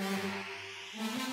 Música